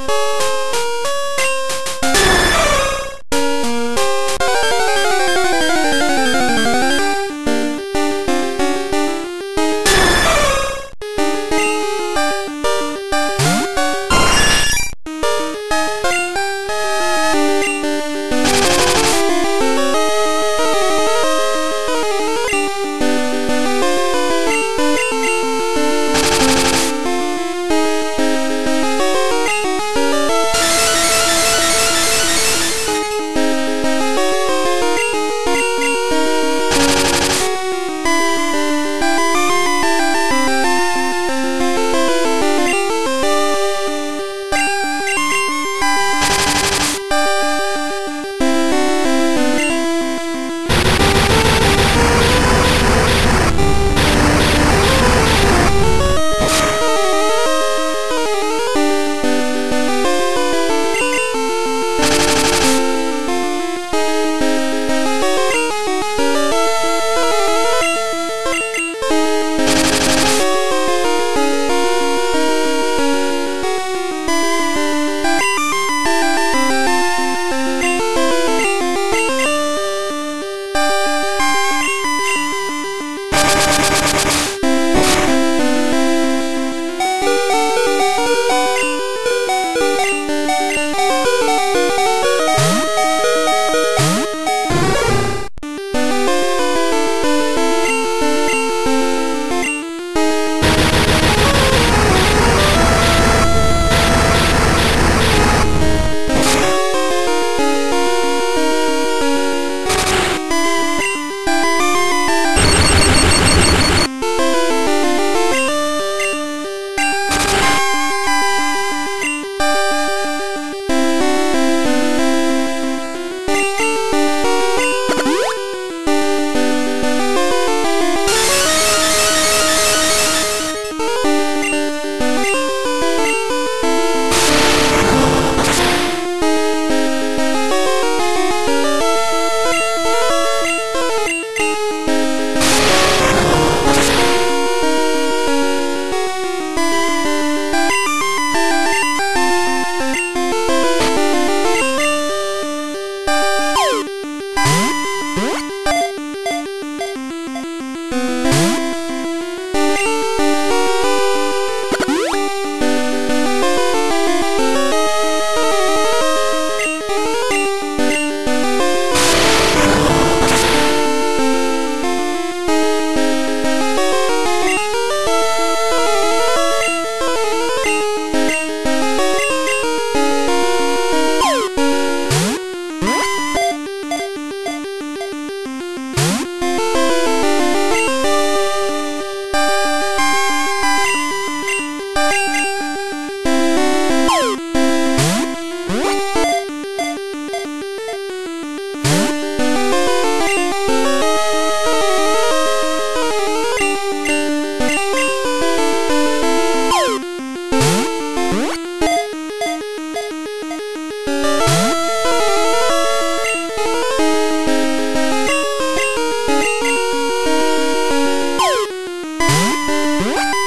you Música